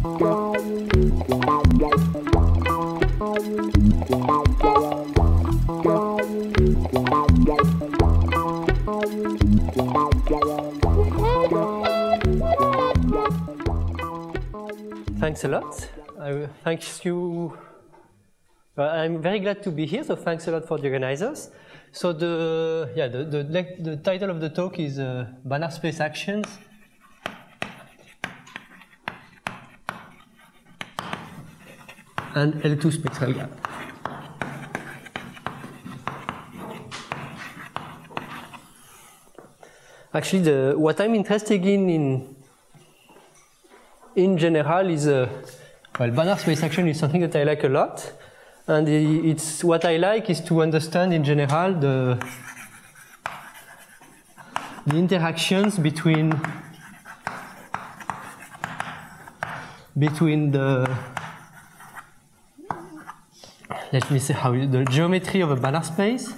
Thanks a lot. I, thanks you. Uh, I'm very glad to be here, so thanks a lot for the organizers. So the yeah the the, the title of the talk is uh, space actions. And L2 spectral gap. Actually, the, what I'm interested in in in general is uh, well, Banach space action is something that I like a lot, and it's what I like is to understand in general the the interactions between between the let me see how the geometry of a Banach space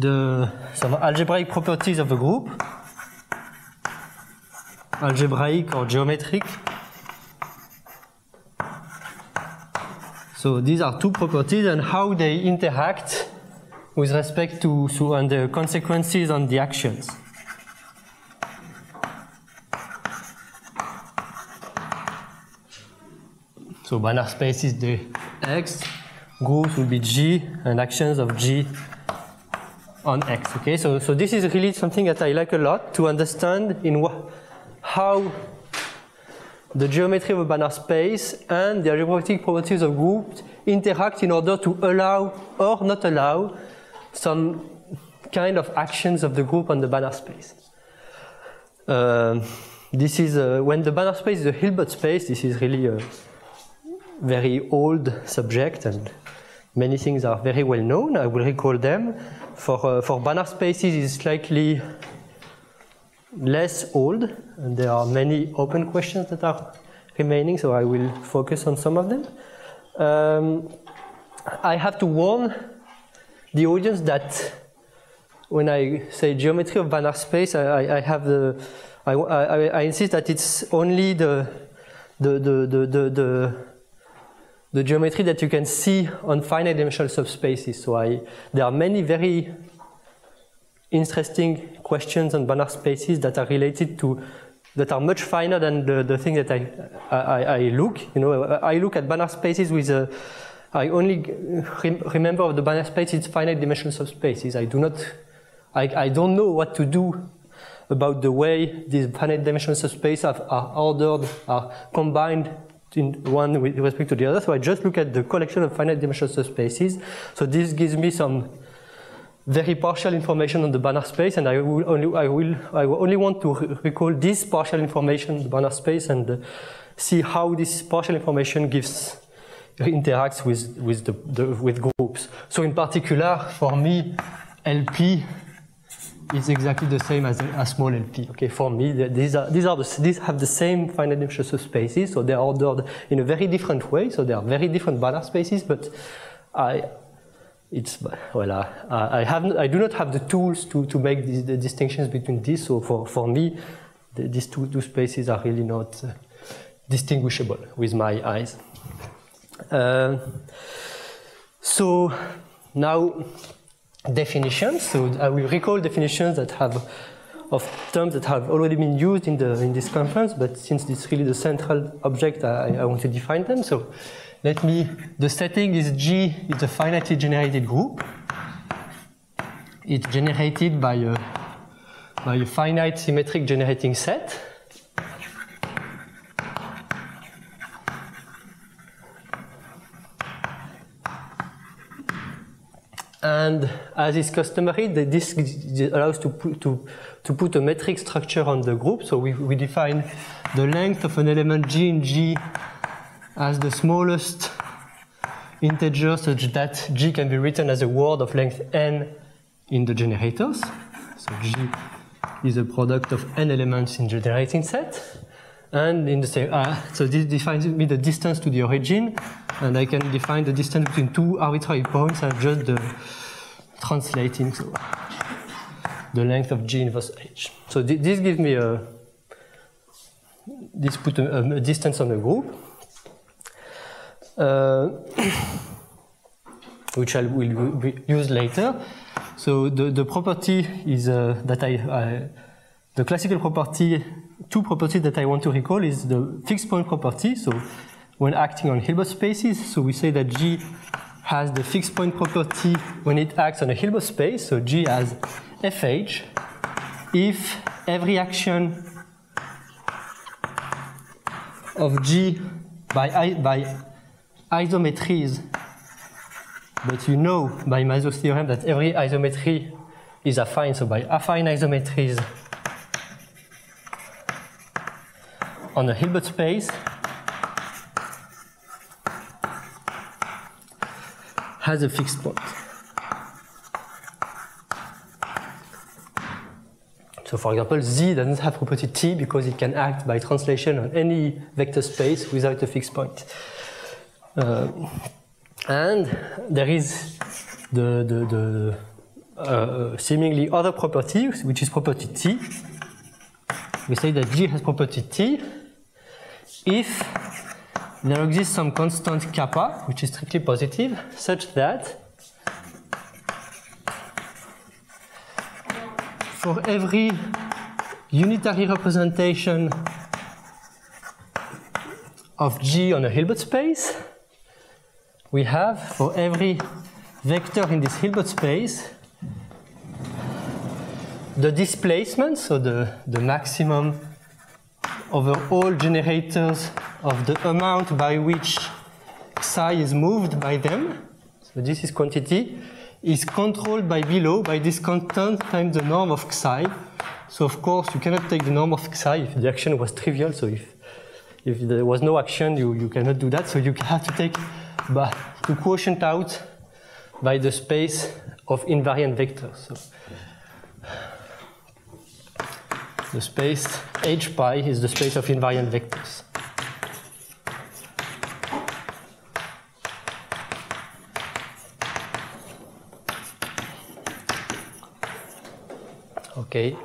the some algebraic properties of a group, algebraic or geometric. So these are two properties and how they interact with respect to so and the consequences on the actions. So Banach space is the X, groups will be G, and actions of G on X. Okay, so so this is really something that I like a lot to understand in how the geometry of a Banach space and the algebraic properties of groups interact in order to allow or not allow some kind of actions of the group on the Banach space. Uh, this is uh, when the Banach space is a Hilbert space. This is really very old subject, and many things are very well known. I will recall them for, uh, for Banach spaces is slightly less old, and there are many open questions that are remaining, so I will focus on some of them. Um, I have to warn the audience that when I say geometry of Banach space, I, I have the, I, I, I, insist that it's only the, the, the, the, the, the the geometry that you can see on finite dimensional subspaces. So I, there are many very interesting questions on Banach spaces that are related to that are much finer than the, the thing that I, I, I look. You know, I look at Banach spaces with a, I only remember of the Banach space it's finite dimensional subspaces. I do not, I, I don't know what to do about the way these finite dimensional subspaces are, are ordered, are combined in one with respect to the other. So I just look at the collection of finite dimensional subspaces. So this gives me some very partial information on the Banach space, and I will only I will I will only want to recall this partial information the Banach space and uh, see how this partial information gives interacts with with the, the with groups. So in particular, for me, LP is exactly the same as a, small LP. Okay, for me, these are these are the, these have the same finite dimensional subspaces, so they are ordered in a very different way. So they are very different Banach spaces, but I. It's well, I, I have I do not have the tools to, to make these, the distinctions between these. So for, for me, the, these two, two spaces are really not uh, distinguishable with my eyes. Uh, so now definitions. So uh, I will recall definitions that have of terms that have already been used in the in this conference, but since it's really the central object, I, I want to define them. So let me. The setting is G is a finitely generated group. It's generated by a by a finite symmetric generating set. And as is customary, this allows to put, to, to put a metric structure on the group. So we, we define the length of an element g in G as the smallest integer such that G can be written as a word of length n in the generators. So G is a product of n elements in the generating set. And in the same, uh, so this defines me the distance to the origin, and I can define the distance between two arbitrary points and just the translating. So the length of G inverse H. So th this gives me a, this put a, a distance on the group, uh, which I will use later. So the, the property is uh, that I, I, the classical property, two properties that I want to recall is the fixed point property. So when acting on Hilbert spaces, so we say that G has the fixed point property when it acts on a Hilbert space. So G has FH if every action of G by, by isometries but you know by Mazur's theorem that every isometry is affine. So by affine isometries on a Hilbert space has a fixed point. So for example, Z doesn't have property T because it can act by translation on any vector space without a fixed point. Uh, and there is the, the, the uh, seemingly other property, which is property T. We say that G has property T if there exists some constant kappa, which is strictly positive, such that for every unitary representation of G on a Hilbert space, we have for every vector in this Hilbert space the displacement, so the, the maximum over all generators of the amount by which psi is moved by them, so this is quantity, is controlled by below by this constant times the norm of psi. So of course you cannot take the norm of psi if the action was trivial, so if, if there was no action you, you cannot do that, so you have to take but to quotient out by the space of invariant vectors. So the space h pi is the space of invariant vectors. Okay,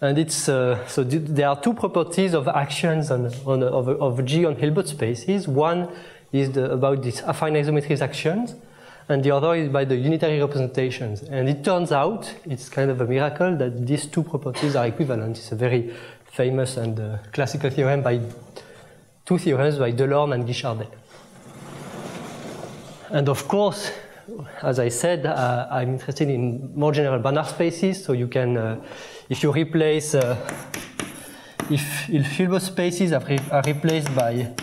and it's uh, so there are two properties of actions on, on of, of G on Hilbert spaces. One is the, about these affine isometries actions, and the other is by the unitary representations. And it turns out, it's kind of a miracle that these two properties are equivalent. It's a very famous and uh, classical theorem by two theorems by Delorme and Guichardet. And of course, as I said, uh, I'm interested in more general Banach spaces, so you can, uh, if you replace, uh, if, if Hilbert spaces are, re are replaced by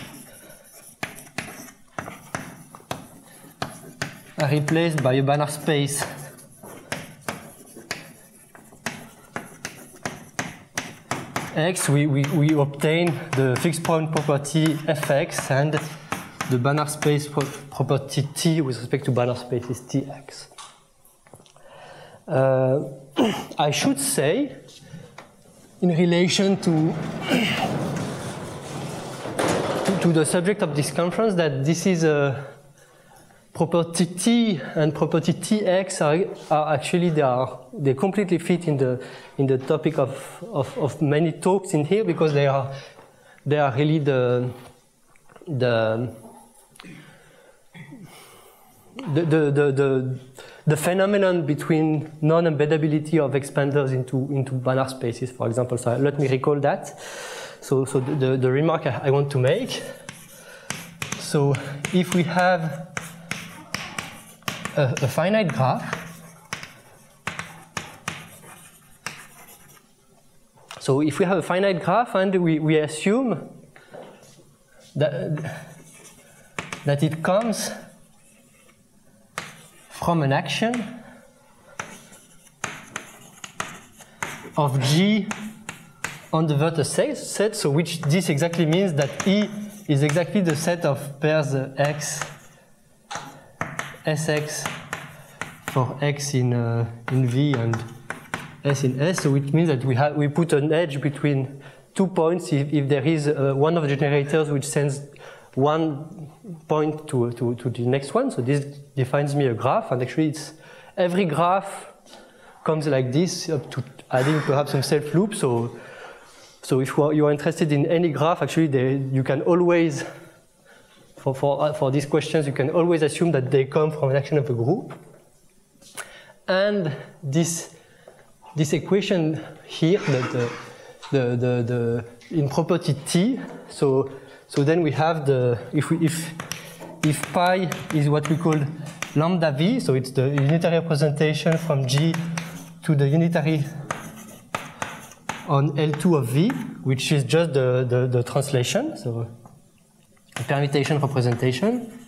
replaced by a Banach space X, we, we, we obtain the fixed point property Fx and the Banach space pro property T with respect to Banach space is Tx. Uh, I should say, in relation to, to, to the subject of this conference, that this is a property T and property Tx are, are, actually they are they completely fit in the in the topic of, of, of many talks in here because they are they are really the the the, the, the, the, the phenomenon between non-embeddability of expanders into, into Banach spaces, for example. So let me recall that. So, so the, the remark I want to make. So if we have a, a finite graph. So if we have a finite graph and we, we assume that, that it comes from an action of G on the vertex set, so which this exactly means that E is exactly the set of pairs uh, X Sx for x in, uh, in V and S in S, so it means that we, have, we put an edge between two points if, if there is uh, one of the generators which sends one point to, to, to the next one. So this defines me a graph, and actually it's every graph comes like this up to adding perhaps some self loop. So, so if you are interested in any graph, actually they, you can always, for, for, uh, for these questions, you can always assume that they come from an action of a group. And this, this equation here, that the, the, the, the, in property T, so, so then we have the, if, we, if, if pi is what we call lambda v, so it's the unitary representation from G to the unitary on L2 of V, which is just the, the, the translation, so permutation representation.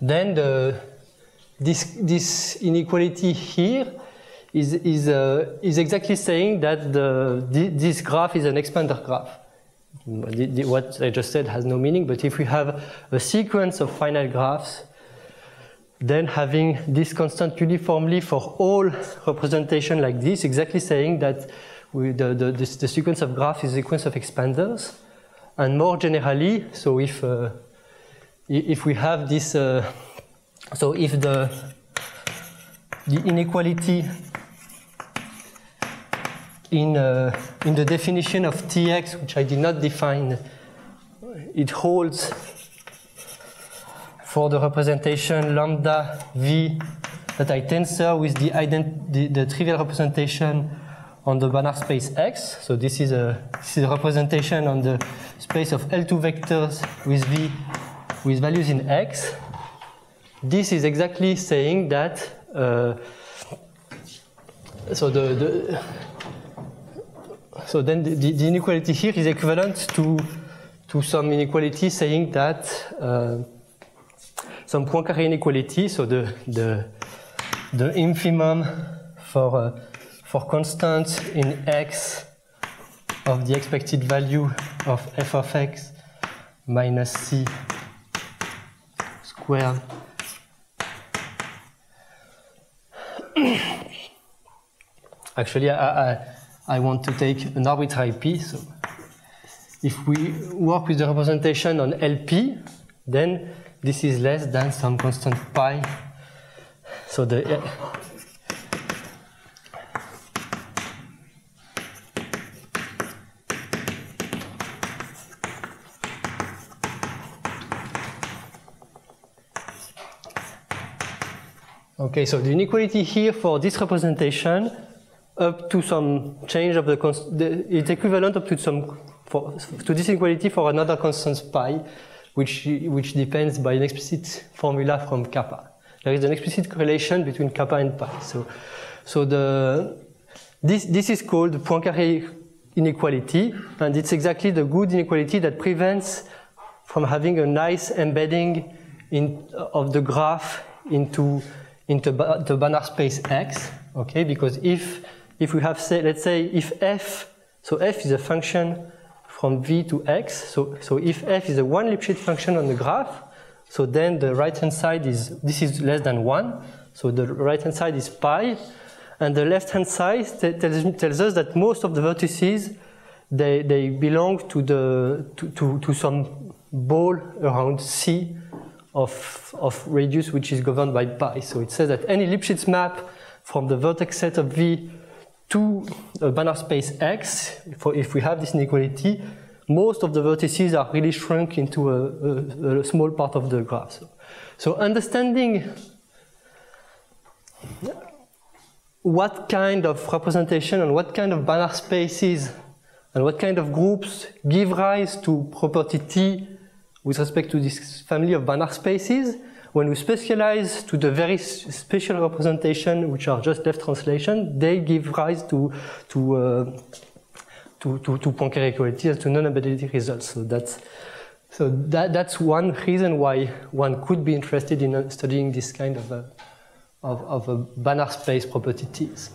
Then the, this, this inequality here is, is, uh, is exactly saying that the, this graph is an expander graph. What I just said has no meaning, but if we have a sequence of finite graphs then having this constant uniformly for all representation like this, exactly saying that we, the, the, the, the, sequence of graphs is a sequence of expanders. And more generally, so if, uh, if we have this, uh, so if the, the inequality in, uh, in the definition of Tx, which I did not define, it holds for the representation lambda v that I tensor with the, the, the, trivial representation on the Banach space X. So this is, a, this is a representation on the space of L2 vectors with V with values in X. This is exactly saying that uh, so the, the so then the, the, inequality here is equivalent to to some inequality saying that uh, some Poincaré inequality, so the, the, the infimum for, uh, for constant in x of the expected value of f of x minus c squared Actually, I, I, I, want to take an arbitrary p. So if we work with the representation on LP, then this is less than some constant pi. So the Okay, so the inequality here for this representation up to some change of the, the it's equivalent up to some for, to this inequality for another constant pi which, which depends by an explicit formula from kappa. There is an explicit correlation between kappa and pi. So, so the, this, this is called the Poincaré inequality, and it's exactly the good inequality that prevents from having a nice embedding in, of the graph into, into the Banach space X, okay? Because if, if we have, say, let's say, if f, so f is a function from v to x. So, so if f is a one Lipschitz function on the graph, so then the right-hand side is, this is less than one. So the right-hand side is pi. And the left-hand side tells, tells, us that most of the vertices, they, they belong to, the, to, to, to some ball around C of, of radius which is governed by pi. So it says that any Lipschitz map from the vertex set of V to a Banach space X, for if we have this inequality, most of the vertices are really shrunk into a, a, a small part of the graph. So, so, understanding what kind of representation and what kind of Banach spaces and what kind of groups give rise to property T with respect to this family of Banach spaces when we specialize to the very special representation, which are just left translation, they give rise to to uh, to, to, to Poincare equality and to non-embedded results. So that's so that that's one reason why one could be interested in studying this kind of a, of, of a Banach space properties.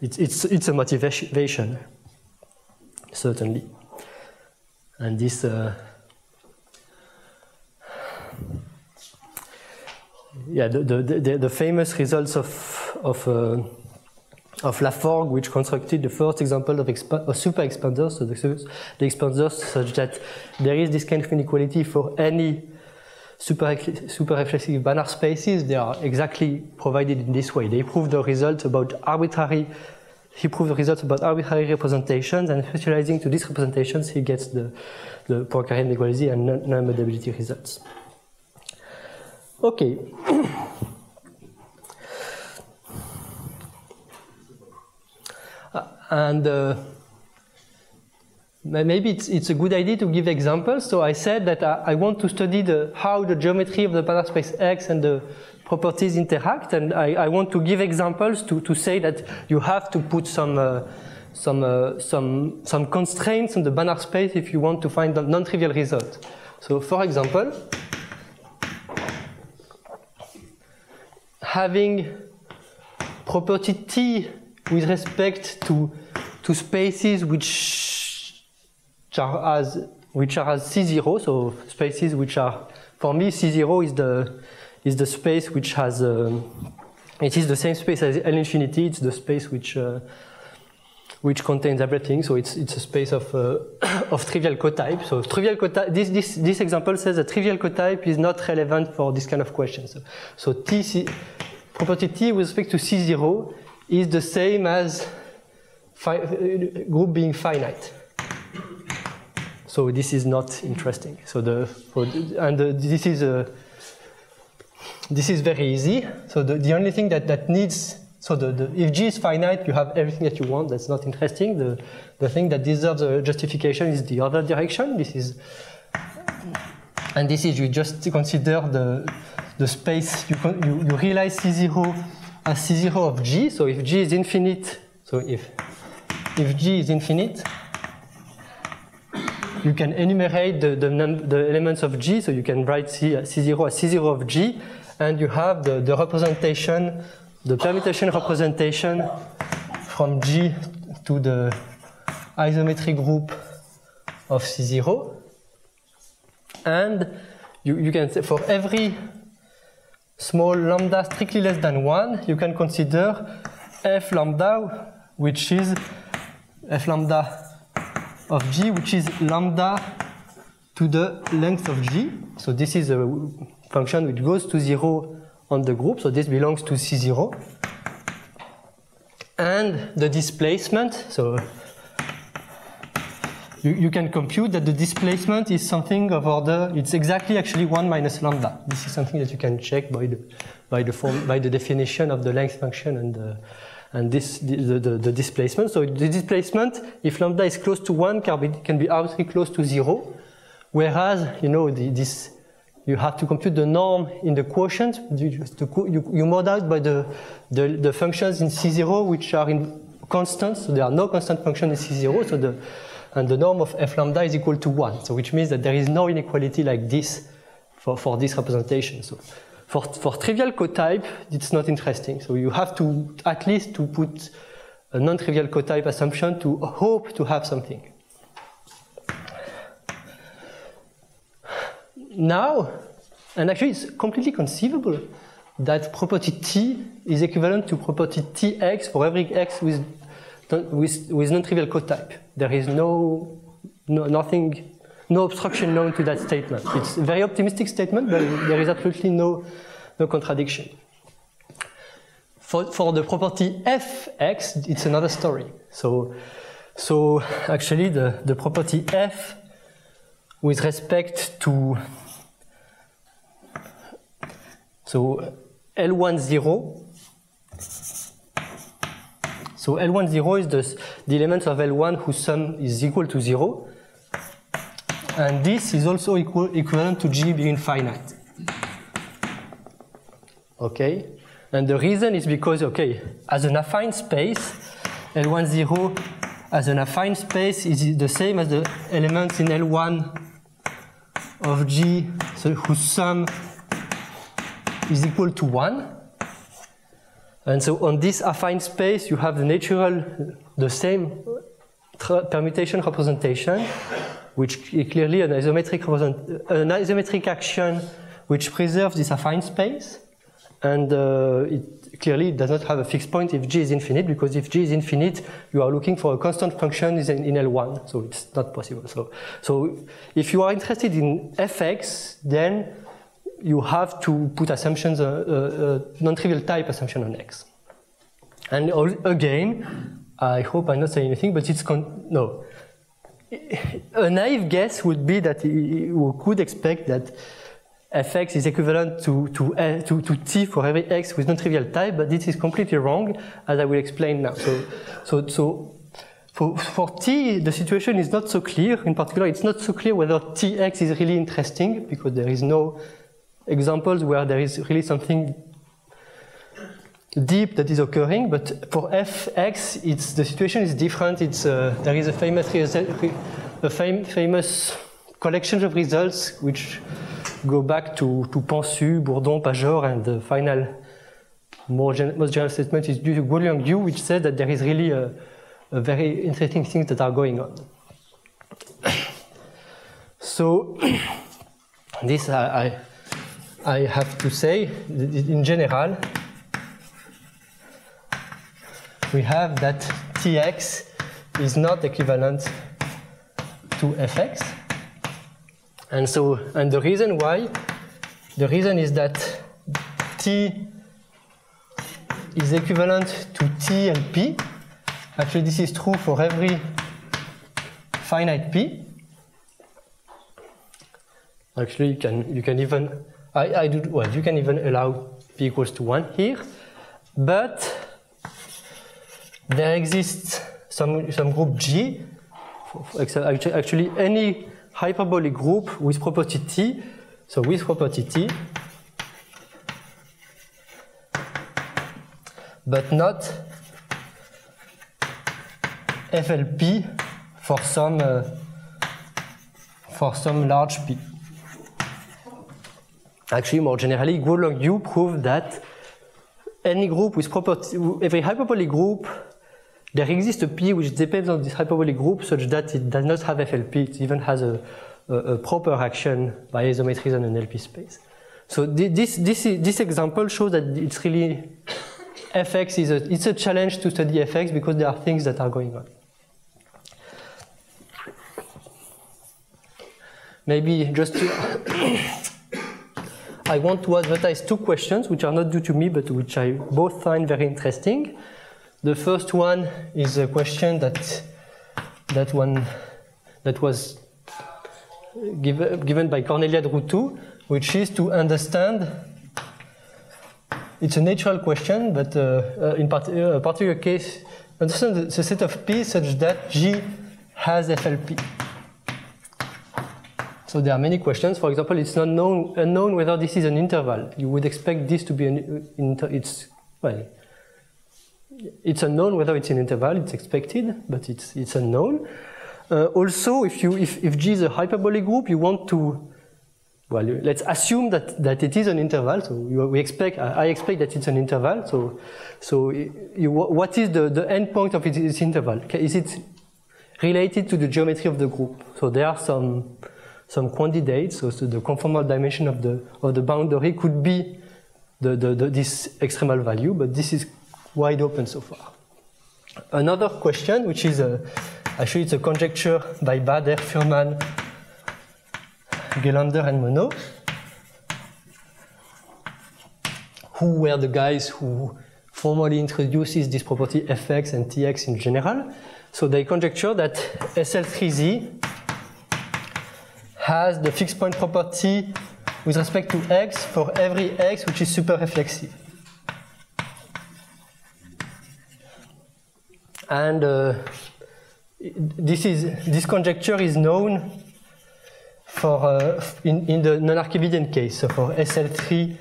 It's it's it's a motivation, certainly, and this. Uh, yeah, the, the, the, the, famous results of, of, uh, of Laforgue, which constructed the first example of, of super expanders, so the, the expanders such that there is this kind of inequality for any super, super reflexive Banach spaces, they are exactly provided in this way. They prove the result about arbitrary, he proves the results about arbitrary representations, and specializing to these representations, he gets the, the Poincare inequality and non-modality results. Okay. Uh, and uh, maybe it's, it's a good idea to give examples. So I said that I, I want to study the, how the geometry of the Banach space X and the properties interact, and I, I, want to give examples to, to say that you have to put some uh, some uh, some some constraints on the Banach space if you want to find a non-trivial result. So, for example, having property T with respect to to spaces which are as which are as C0, so spaces which are for me C0 is the is the space which has um, it is the same space as L infinity. It's the space which uh, which contains everything. So it's it's a space of uh, of trivial cotype. So trivial cotype. This this this example says that trivial cotype is not relevant for this kind of questions. So, so T C, property T with respect to C0 is the same as group being finite. So this is not interesting. So the and the, this is a this is very easy. So the, the only thing that, that needs so the, the, if G is finite, you have everything that you want. That's not interesting. The the thing that deserves a justification is the other direction. This is and this is you just consider the the space you you, you realize C0 as C0 of G. So if G is infinite, so if if G is infinite, you can enumerate the, the, the, elements of G, so you can write C, uh, C0 as C0 of G, and you have the, the representation, the permutation representation from G to the isometric group of C0. And you, you can say for every small lambda strictly less than 1, you can consider f lambda, which is f lambda of g, which is lambda to the length of g. So this is a function which goes to 0 on the group, so this belongs to C0. And the displacement, so you, you can compute that the displacement is something of order, it's exactly actually 1 minus lambda. This is something that you can check by the, by the, form, by the definition of the length function and the, and this the, the, the, displacement. So the displacement, if lambda is close to one, can be, can be arbitrarily close to zero, whereas you know the, this you have to compute the norm in the quotient. You, you, you mod out by the, the, the functions in C0 which are in constants. So there are no constant functions in C0. So the and the norm of f lambda is equal to one. So which means that there is no inequality like this for, for this representation. So for, for trivial cotype, it's not interesting. So you have to at least to put a non-trivial cotype assumption to hope to have something. Now, and actually it's completely conceivable that property T is equivalent to property Tx for every x with, with, with non-trivial cotype. There is no, no, nothing no obstruction known to that statement. It's a very optimistic statement, but there is absolutely no, no contradiction. For, for the property fx, it's another story. So, so actually, the, the property f with respect to so L10 so L10 is the, the element of L1 whose sum is equal to 0 and this is also equal, equivalent to G being finite. Okay? And the reason is because, okay, as an affine space, L10 as an affine space is the same as the elements in L1 of G so whose sum is equal to 1. And so on this affine space, you have the natural, the same permutation representation which is clearly an isometric, an isometric action which preserves this affine space. And uh, it clearly does not have a fixed point if g is infinite, because if g is infinite, you are looking for a constant function in, in L1, so it's not possible. So, so if you are interested in fx, then you have to put assumptions, a, a, a non-trivial type assumption on X. And again, I hope I'm not saying anything, but it's no. A naive guess would be that we could expect that fx is equivalent to, to, to, to, t for every x with non-trivial type, but this is completely wrong, as I will explain now. So, so, so for, for t, the situation is not so clear. In particular, it's not so clear whether tx is really interesting, because there is no examples where there is really something deep that is occurring. But for fx, it's, the situation is different. It's, uh, there is a famous, a fam famous collection of results which go back to, to Pansu, Bourdon, Pajot, and the final more gen most general statement is due to Guoliang Yu, which said that there is really a, a very interesting things that are going on. so this I, I, I have to say, in general, we have that Tx is not equivalent to Fx. And so, and the reason why, the reason is that T is equivalent to T and P. Actually, this is true for every finite P. Actually, you can, you can even, I, I do, well, you can even allow P equals to 1 here. But there exists some, some group G, actually any hyperbolic group with property T. So with property T, but not FLP for some uh, for some large P. Actually, more generally, Guoliang Yu proved that any group with property, every hyperbolic group there exists a P which depends on this hyperbolic group such that it does not have FLP, it even has a, a, a proper action by isometries on an LP space. So this, this, this example shows that it's really, FX is a, it's a challenge to study FX because there are things that are going on. Maybe just to, I want to advertise two questions which are not due to me but which I both find very interesting. The first one is a question that that one that was give, given by Cornelia Drutu, which is to understand. It's a natural question, but uh, uh in part, uh, particular case, understand the, the set of P such that G has FLP. So there are many questions. For example, it's not known unknown whether this is an interval. You would expect this to be an inter, it's well it's unknown whether it's an interval, it's expected, but it's, it's unknown. Uh, also, if, you, if, if G is a hyperbolic group, you want to, well, let's assume that, that it is an interval. So you, we expect, I expect that it's an interval. So, so you, what is the, the endpoint of its interval? Is it related to the geometry of the group? So there are some, some candidates. So, so the conformal dimension of the, of the boundary could be the, the, the, this extremal value, but this is wide open so far. Another question, which is a, actually it's a conjecture by Bader, Furman, Gelander, and Monod, who were the guys who formally introduces this property fx and tx in general. So they conjecture that SL3z has the fixed point property with respect to x for every x which is super And uh, this, is, this conjecture is known for uh, in, in the non-Archimedean case. So for SL3,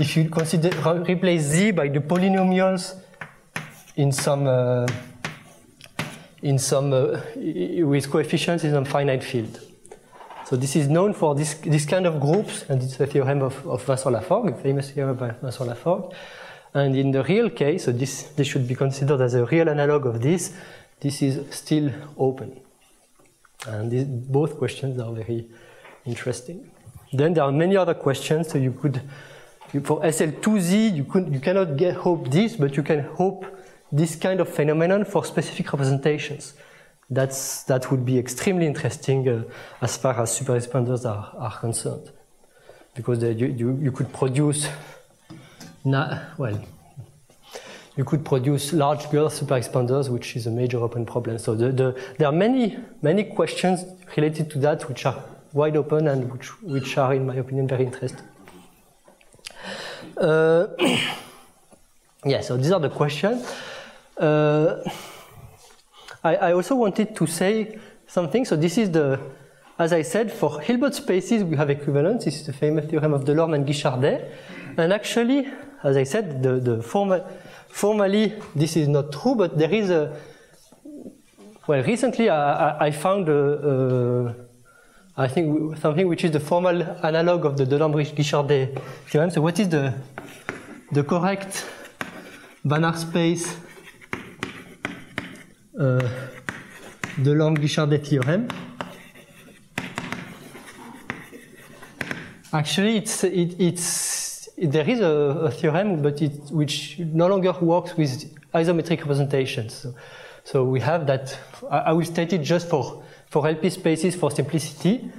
if you consider replace z by the polynomials in some uh, in some uh, with coefficients in some finite field. So this is known for this this kind of groups, and it's a theorem of, of Vincent Laforgue, famous theorem by Vincent. And in the real case, so this, this should be considered as a real analog of this, this is still open. And these, both questions are very interesting. Then there are many other questions, so you could, for SL2Z, you, could, you cannot get, hope this, but you can hope this kind of phenomenon for specific representations. That's, that would be extremely interesting uh, as far as super expanders are, are concerned. because the, you, you, you could produce, well, you could produce large girth super expanders, which is a major open problem. So the, the, there are many, many questions related to that which are wide open and which, which are, in my opinion, very interesting. Uh, yeah, so these are the questions. Uh, I, I, also wanted to say something. So this is the, as I said, for Hilbert spaces we have equivalence. This is the famous theorem of Delorme and Guichardet. And actually, as I said, the, the formal, formally this is not true, but there is a, well, recently I, I found a, a I think something which is the formal analog of the Delorme-Guichardet theorem. So what is the, the correct Banach space uh, Delorme-Guichardet theorem? Actually, it's, it, it's, it, there is a, a theorem, but it, which no longer works with isometric representations. So, so we have that, I, I will state it just for for LP spaces for simplicity,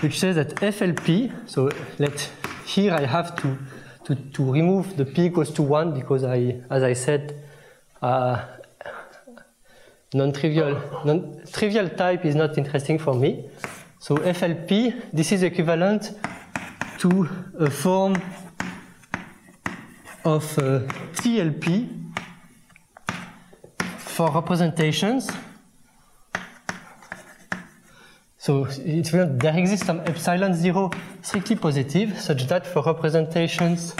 which says that FLP, so let here I have to, to, to remove the p equals to 1 because I, as I said, uh, non-trivial non trivial type is not interesting for me. So FLP, this is equivalent to a form of uh, TLP for representations. So there exists some epsilon zero strictly positive, such that for representations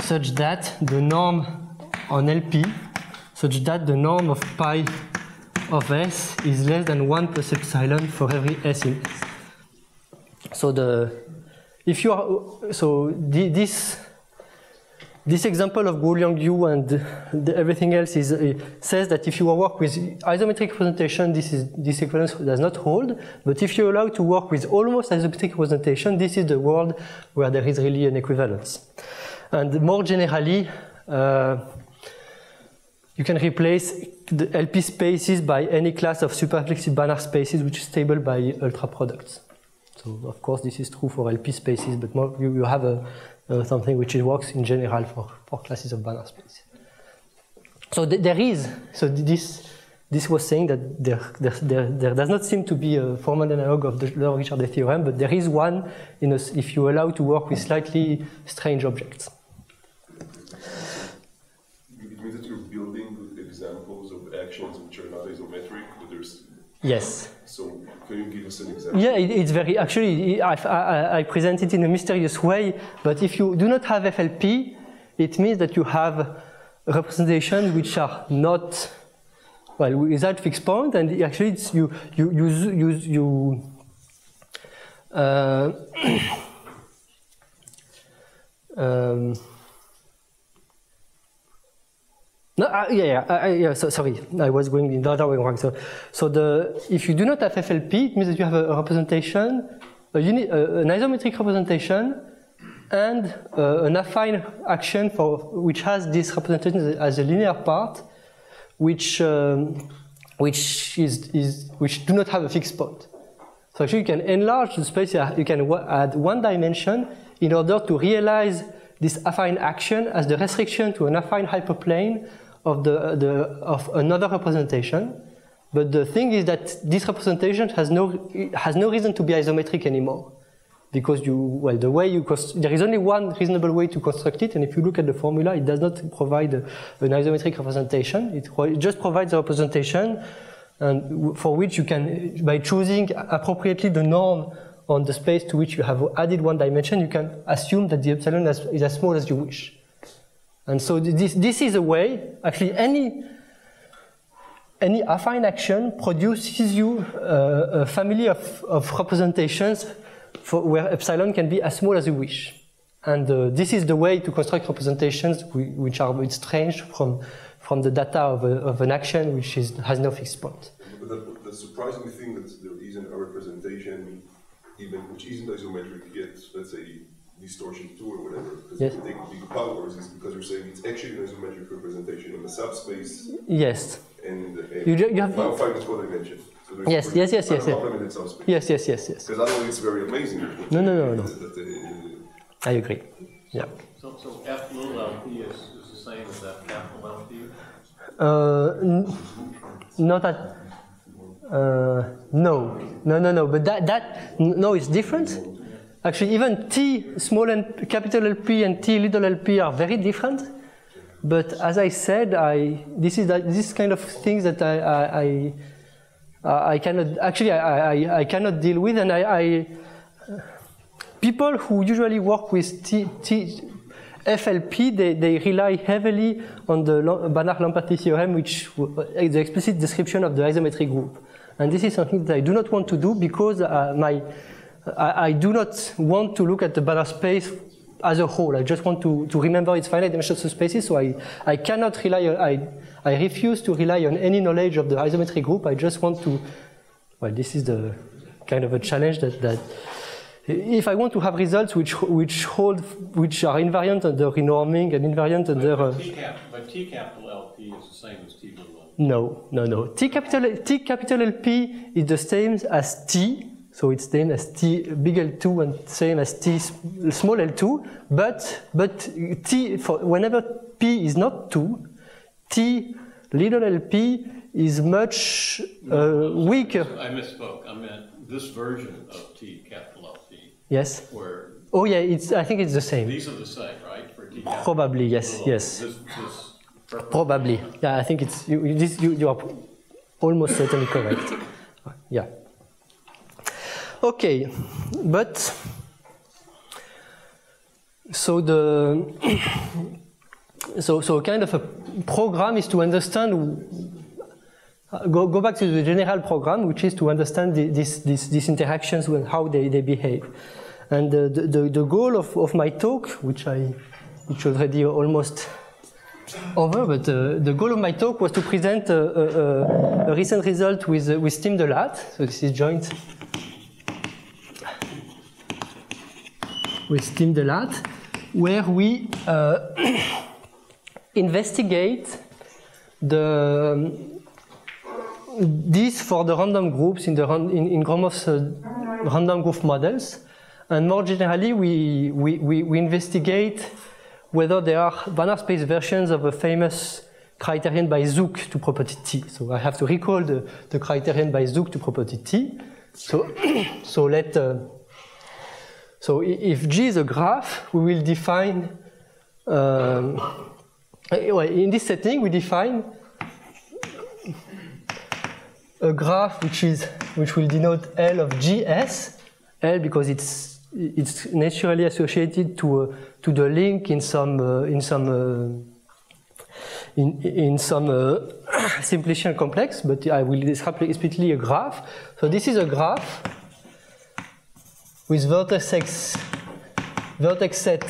such that the norm on LP, such that the norm of pi of S is less than 1 plus epsilon for every S in S. So the if you are so this this example of Guoliang Yu and the, everything else is, uh, says that if you work with isometric representation, this, is, this equivalence does not hold. But if you're allowed to work with almost isometric representation, this is the world where there is really an equivalence. And more generally, uh, you can replace the LP spaces by any class of super reflexive Banach spaces which is stable by ultra products. So of course this is true for LP spaces, but more, you, you have a, uh, something which works in general for, for classes of Banach spaces. So th there is, so this, this was saying that there, there, there, there, does not seem to be a formal analog of the Delorme-Guichardet theorem, but there is one a, if you allow to work with slightly strange objects. Means that you're building examples of actions which are not isometric, but there's Yes. So can you give us an example? Yeah, it, it's very, actually, I, I, I, present it in a mysterious way, but if you do not have FLP, it means that you have representations which are not, well, without fixed point, and actually it's you, you, you, you, you uh, um, No, uh, yeah, yeah, uh, yeah so, sorry, I was going in the other way wrong. So, so the, if you do not have FLP, it means that you have a, representation, a uni, uh, an isometric representation, and uh, an affine action for which has this representation as a linear part, which um, which is, is which do not have a fixed point. So actually, you can enlarge the space. You can add one dimension in order to realize this affine action as the restriction to an affine hyperplane of, the, the, of another representation. But the thing is that this representation has no, has no reason to be isometric anymore. Because you, well, the way you, there is only one reasonable way to construct it, and if you look at the formula, it does not provide an isometric representation. It, it just provides a representation and for which you can, by choosing appropriately the norm on the space to which you have added one dimension, you can assume that the epsilon is as small as you wish. And so this, this is a way, actually any, any affine action produces you uh, a family of, of representations for where epsilon can be as small as you wish. And uh, this is the way to construct representations which are a bit strange from, from the data of, a, of an action which is, has no fixed point. But the, the surprising thing that there isn't a representation even which isn't isometric yet, let's say distortion 2 or whatever, because yes. you take big powers, is because you're saying it's actually an isometric representation in the subspace. Yes. and, and You ju- you have- now five is four dimension. So there's Yes, yes, yes, yes, yes. Unlimited subspace. Yes, yes, yes, yes. Because I know it's very amazing. No, no, no, no. That, uh, I agree. Yeah. So, so F little LP is, is the same as F capital LP? Uh, n- not at. Uh, no, no, no, no. But that that n- no, it's different. Actually, even T small and capital LP and T little LP are very different. But as I said, I this is this kind of things that I I, I, I cannot actually I, I, I cannot deal with, and I, I people who usually work with T, T, FLP, they, they rely heavily on the Banach-Lamperti theorem, which is the explicit description of the isometric group. And this is something that I do not want to do because uh, my, I, I, do not want to look at the Banach space as a whole. I just want to, to remember its finite dimensional spaces, so I, I cannot rely on, I, I refuse to rely on any knowledge of the isometric group. I just want to, well, this is the kind of a challenge that, that if I want to have results which which hold which are invariant under renorming and invariant under uh, T cap, but T capital LP is the same as T little l. no no no T capital T capital LP is the same as T so it's same as T big L2 and same as T small L2 but but T for whenever P is not 2 T little LP is much uh, weaker I misspoke. I meant this version of T capital LP, yes where oh yeah it's I think it's the same these are the same, right? For T probably yes l. yes This, this Probably. Yeah, I think it's you. You, this, you, you are almost certainly correct. Yeah. Okay, but so the so so kind of a program is to understand. Go, go back to the general program, which is to understand the, this, this, these interactions and how they, they behave. And the, the, the goal of, of my talk, which I which already almost over, but uh, the goal of my talk was to present a, a, a recent result with, uh, with Tim de Laat. So this is joint with Tim de Laat, where we uh, investigate the this for the random groups in the in, in Gromov's uh, random group models, and more generally, we, we, we, we investigate whether there are Banach space versions of a famous criterion by Żuk to property T. So I have to recall the, the criterion by Żuk to property T. So, so let, uh, so if G is a graph, we will define, um, in this setting, we define a graph which is, which will denote L of GS, L because it's, it's naturally associated to, uh, to the link in some, uh, in some, uh, in, in some uh, simplicial complex, but I will describe explicitly a graph. So this is a graph with vertex vertex set,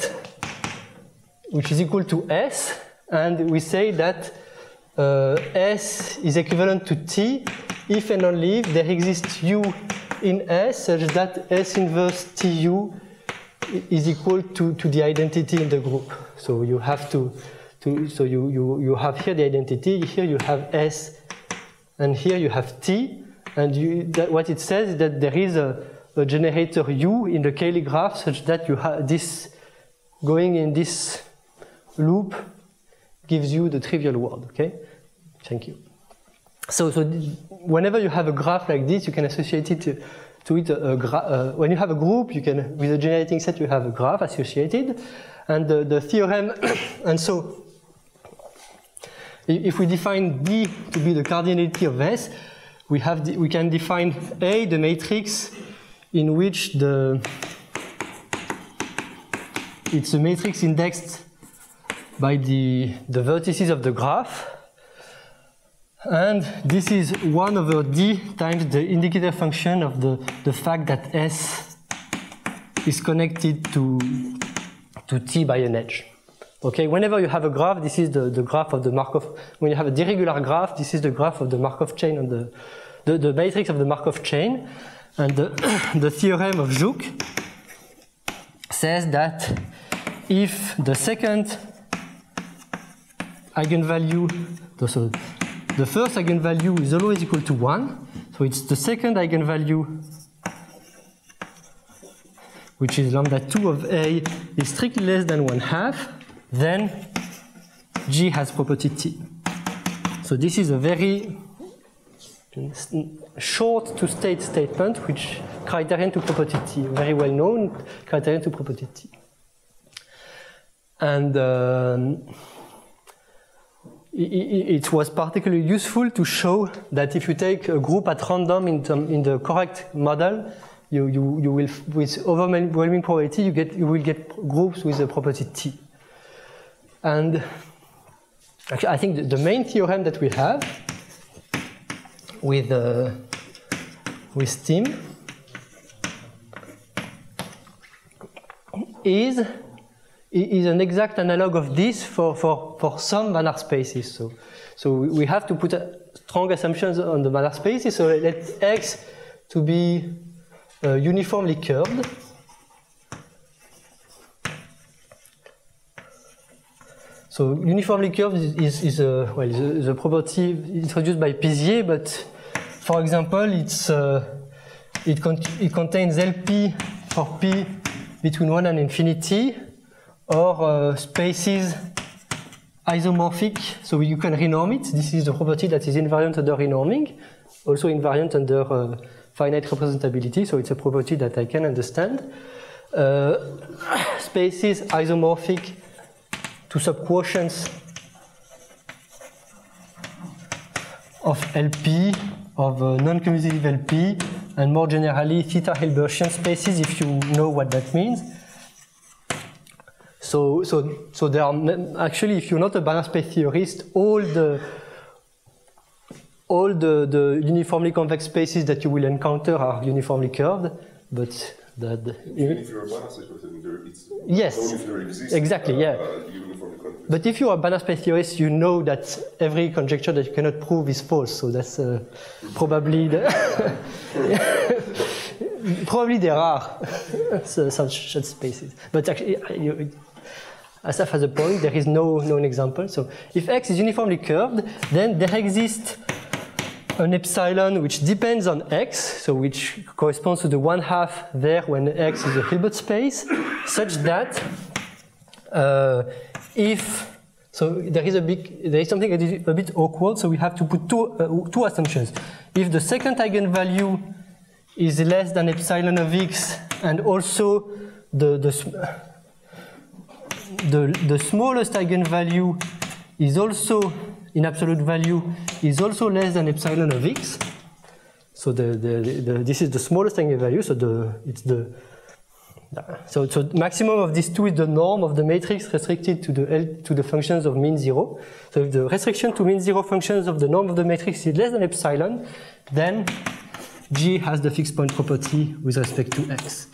which is equal to S, and we say that uh, S is equivalent to T if and only if there exists U in S such that S inverse TU is equal to, to the identity in the group. So you have to, to so you, you, you have here the identity, here you have S, and here you have T, and you, that, what it says is that there is a, a generator U in the Cayley graph such that you have this going in this loop gives you the trivial word, okay? Thank you. So, so whenever you have a graph like this, you can associate it to, to it. A, a uh, when you have a group, you can with a generating set, you have a graph associated, and the, the theorem. and so, if we define D to be the cardinality of S, we have we can define A the matrix in which the it's a matrix indexed by the, the vertices of the graph. And this is 1 over d times the indicator function of the, the fact that S is connected to, to T by an edge. Okay, whenever you have a graph, this is the, the graph of the Markov. When you have a d-regular graph, this is the graph of the Markov chain on the, the, the matrix of the Markov chain. And the, the theorem of Żuk says that if the second eigenvalue, so the first eigenvalue is always equal to 1. So it's the second eigenvalue, which is lambda 2 of A, is strictly less than 1 half, then G has property T. So this is a very short to state statement, which criterion to property T, very well known criterion to property T. And um, it, was particularly useful to show that if you take a group at random in, term, in the correct model, you, you, you will, with overwhelming probability, you, get, you will get groups with a property T. And actually, I think the main theorem that we have with, uh, with TIM is is an exact analog of this for, for, for some Banach spaces. So, so we have to put strong assumptions on the Banach spaces. So let X to be uh, uniformly curved. So uniformly curved is, is, a, well, a, property introduced by Pisier, but for example, it's, uh, it, con it contains LP for P between 1 and infinity, or uh, spaces isomorphic, so you can renorm it. This is the property that is invariant under renorming, also invariant under uh, finite representability, so it's a property that I can understand. Uh, spaces isomorphic to subquotients of LP, of uh, non-commutative LP, and more generally theta Hilbertian spaces if you know what that means. So, so, so there are actually, if you're not a Banach space theorist, all the all the, the uniformly convex spaces that you will encounter are uniformly curved, but the, the even if you're a Banach space theorist, it's yes, if there exists, exactly, uh, yeah. Uh, but if you're a Banach space theorist, you know that every conjecture that you cannot prove is false. So that's uh, probably the probably there are such, such spaces. But actually, you, Asaf has a point, there is no known example. So if x is uniformly curved, then there exists an epsilon which depends on x, so which corresponds to the one half there when x is a Hilbert space, such that uh, if so there is a big there is something that is a bit awkward, so we have to put two uh, two assumptions. If the second eigenvalue is less than epsilon of x, and also the the the, the smallest eigenvalue is also, in absolute value, is also less than epsilon of x. So the, the, the, this is the smallest eigenvalue, so the, it's the, so, so maximum of these two is the norm of the matrix restricted to the, L, to the functions of mean zero. So if the restriction to mean zero functions of the norm of the matrix is less than epsilon, then G has the fixed point property with respect to x.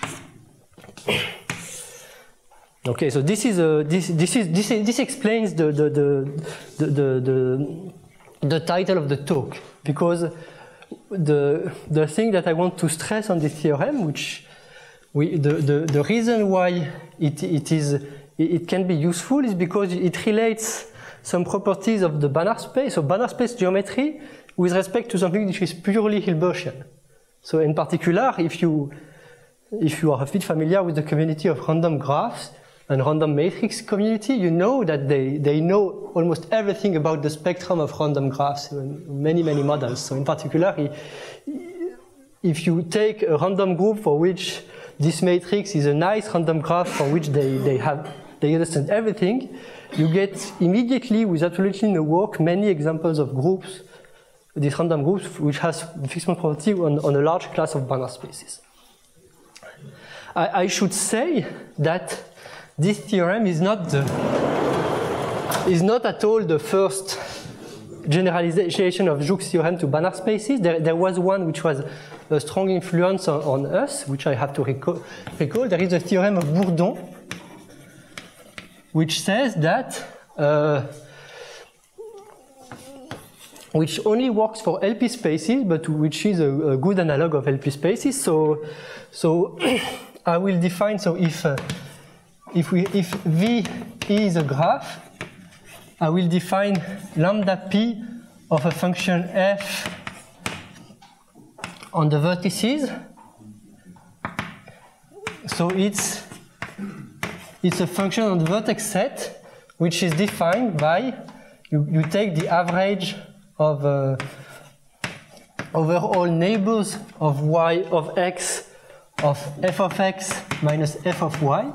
Okay, so this is a this this is this this explains the the the the the, the, the title of the talk because the the thing that I want to stress on this theorem, which we the the, the reason why it it is it can be useful is because it relates some properties of the Banach space, so Banach space geometry, with respect to something which is purely Hilbertian. So in particular, if you if you are a bit familiar with the community of random graphs, and random matrix community, you know that they, they know almost everything about the spectrum of random graphs, and many, many models. So in particular, if you take a random group for which this matrix is a nice random graph for which they, they have they understand everything, you get immediately, with absolutely no work, many examples of groups, these random groups, which has fixed property on, on a large class of Banach spaces. I, I should say that this theorem is not the, is not at all the first generalization of Żuk's theorem to Banach spaces. There, there, was one which was a strong influence on, on us, which I have to recall, recall. There is a theorem of Bourdon, which says that uh, which only works for LP spaces, but which is a, a good analog of LP spaces. So, so I will define. So if uh, if, we, if V is a graph, I will define lambda p of a function f on the vertices. So it's it's a function on the vertex set which is defined by you, you take the average of uh, over all neighbors of y of x of f of x minus f of y.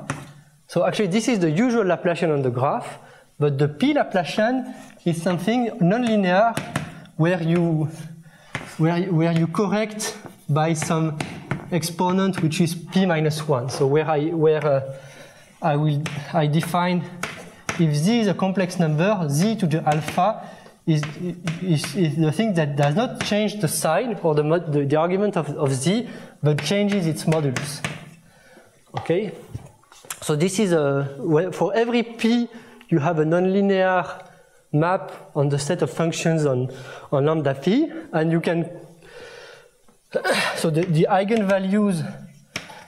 So actually this is the usual Laplacian on the graph, but the p Laplacian is something nonlinear where you where, where you correct by some exponent which is p minus 1. So where I where uh, I will I define if z is a complex number, z to the alpha is, is, is the thing that does not change the sign or the, the, the argument of, of z, but changes its modulus. Okay? So this is uh, a, for every p, you have a nonlinear map on the set of functions on, on lambda p, and you can, so the, the eigenvalues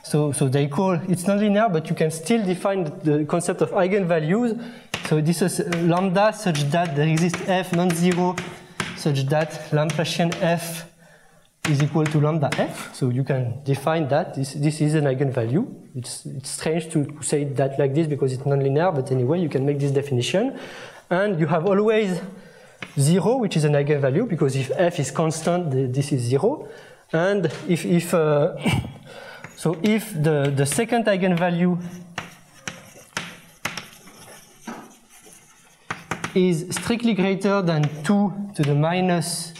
so, so they call it's nonlinear, but you can still define the concept of eigenvalues. So this is lambda such that there exists f non-zero such that Laplacian f is equal to lambda f. So you can define that. This, this is an eigenvalue. It's, it's strange to say that like this because it's nonlinear, but anyway, you can make this definition. And you have always zero, which is an eigenvalue, because if f is constant, this is zero. And if, if uh, so if the, the second eigenvalue is strictly greater than 2 to the minus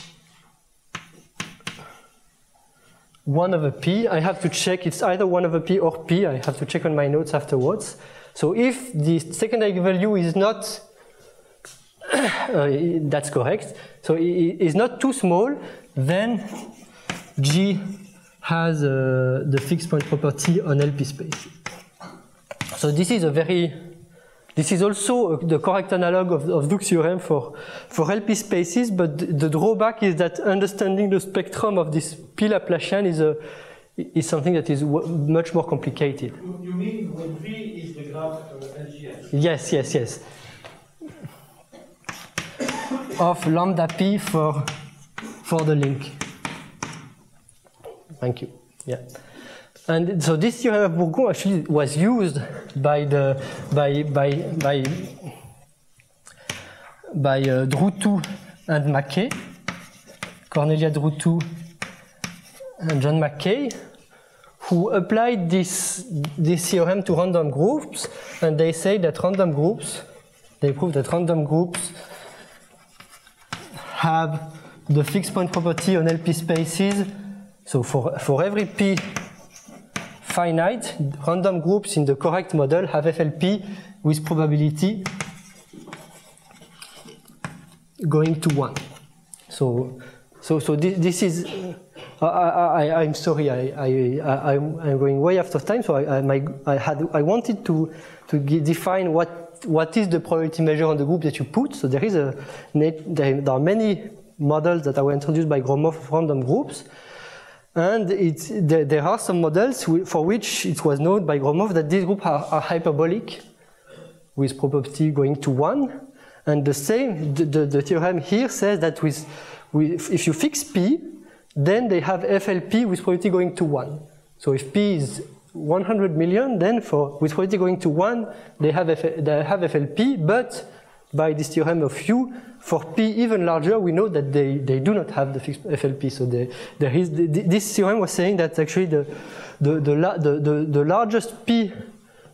1 over p, I have to check, it's either 1 over p or p, I have to check on my notes afterwards. So if the second eigenvalue is not, uh, that's correct, so it is not too small, then g has uh, the fixed point property on LP space. So this is a very, this is also uh, the correct analog of, of Żuk's theorem for, for LP spaces, but the drawback is that understanding the spectrum of this P Laplacian is, a, is something that is much more complicated. You mean when V is the graph uh, of LGS? Yes, yes, yes. of lambda P for, for the link. Thank you. Yeah. And so this theorem of Bourdon actually was used by the by by by by uh, Drutu and Mackay, Cornelia Drutu and John Mackay, who applied this this theorem to random groups, and they say that random groups, they prove that random groups have the fixed point property on LP spaces. So for, for every P finite, random groups in the correct model have FLP with probability going to 1. So, so, so this, this is, uh, I, I, am sorry, I, I, I, am going way after time, so I, I, my, I, had, I wanted to, to define what, what is the probability measure on the group that you put. So there is a, there are many models that were introduced by Gromov random groups. And there, there, are some models for which it was known by Gromov that these groups are, are hyperbolic with probability going to 1. And the same, the, the, the theorem here says that with, with, if you fix P, then they have FLP with probability going to 1. So if P is 100 million, then for with probability going to 1, they have, F, they have FLP, but by this theorem of Yu, for P even larger, we know that they, they do not have the fixed FLP. So they, there is, this theorem was saying that actually the, the, the, the, the, the largest P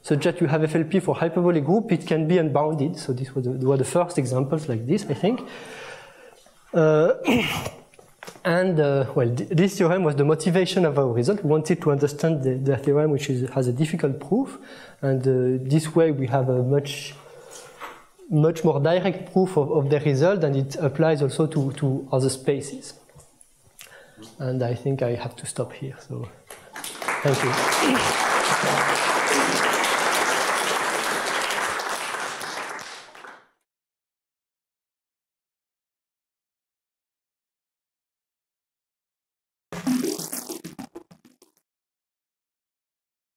such that you have FLP for hyperbolic group, it can be unbounded. So these were the, were the first examples like this, I think. Uh, and uh, well, this theorem was the motivation of our result. We wanted to understand the, the theorem, which is, has a difficult proof, and uh, this way we have a much much more direct proof of, of the result and it applies also to, to other spaces. And I think I have to stop here. So thank you.